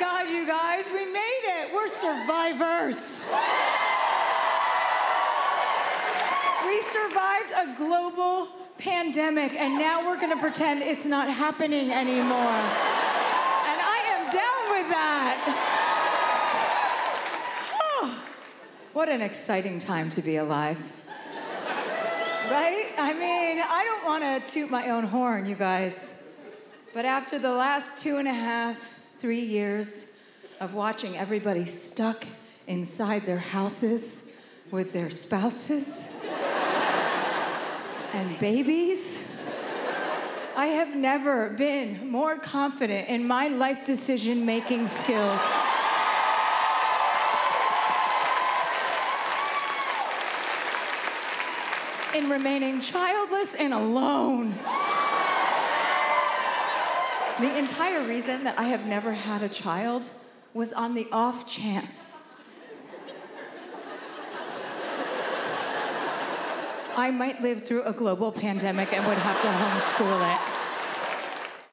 God, you guys, we made it. We're survivors. We survived a global pandemic, and now we're gonna pretend it's not happening anymore. And I am down with that. Oh, what an exciting time to be alive. Right? I mean, I don't wanna toot my own horn, you guys. But after the last two and a half, three years of watching everybody stuck inside their houses with their spouses and babies, I have never been more confident in my life decision making skills. In remaining childless and alone. The entire reason that I have never had a child was on the off chance. I might live through a global pandemic and would have to homeschool it.